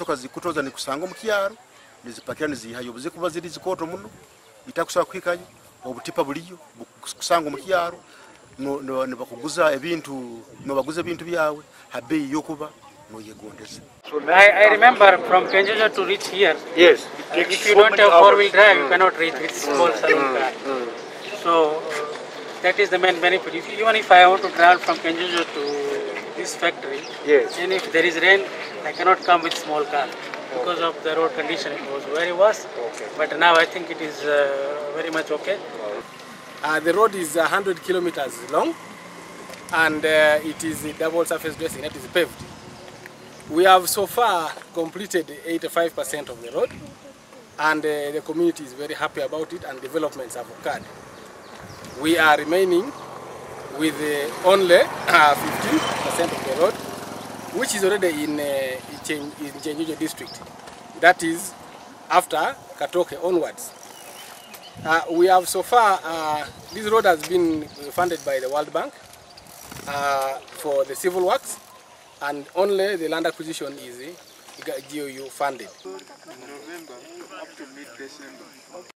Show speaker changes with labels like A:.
A: emotoka zikutoza nikusanga omu kyaro nizipakira nizihayo buzikuba ziri zikoto muno itakusaba kuhikayo obutipa buliyo kusanga omu kyaro no- no- nibakuguza ebintu nobaguza ebintu byawe ha no yokuba noyegondeza
B: I, I remember from Kenjojo to reach here,
C: Yes.
B: it if you don't have four-wheel drive, mm. you cannot reach with small saloon car. So uh, that is the main benefit. If, even if I want to travel from Kenjojo to this factory,
C: Yes.
B: and if there is rain, I cannot come with small car because of the road condition. It was very worse, but now I think it is uh, very much okay.
D: Uh, the road is 100 kilometers long and uh, it is a double surface dressing, it is paved. We have so far completed 85% of the road and uh, the community is very happy about it and developments have occurred. We are remaining with uh, only uh, 15% of the road which is already in, uh, in Kyenjojo district. That is after Katoke onwards. Uh, we have so far, uh, this road has been funded by the World Bank uh, for the civil works and only the land acquisition is uh, GOU funded.
E: November up to mid-December.